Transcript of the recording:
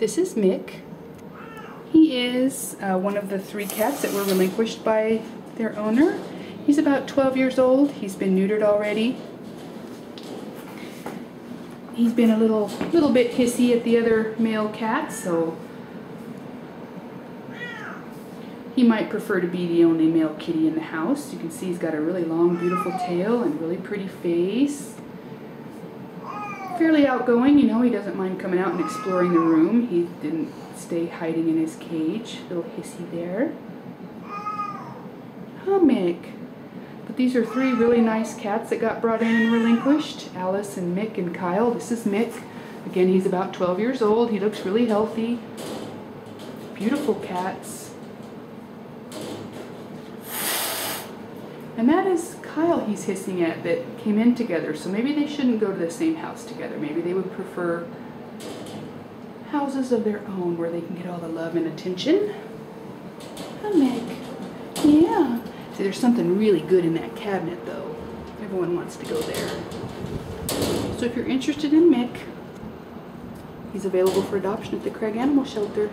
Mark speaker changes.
Speaker 1: This is Mic. He is uh, one of the three cats that were relinquished by their owner. He's about 12 years old. He's been neutered already. He's been a little little bit hissy at the other male cats, so he might prefer to be the only male kitty in the house. You can see he's got a really long, beautiful tail and really pretty face. Fairly outgoing, you know, he doesn't mind coming out and exploring the room. He didn't stay hiding in his cage. Little hissy there. Mic. But these are three really nice cats that got brought in and relinquished. Alice and Mic and Kyle. This is Mic. Again, he's about 12 years old. He looks really healthy. Beautiful cats. And that is Kyle he's hissing at that came in together. So maybe they shouldn't go to the same house together. Maybe they would prefer houses of their own where they can get all the love and attention. Hi, Mic. Yeah. See, there's something really good in that cabinet, though. Everyone wants to go there. So if you're interested in Mic, he's available for adoption at the Craig Animal Shelter.